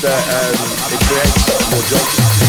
that um, it creates more jobs.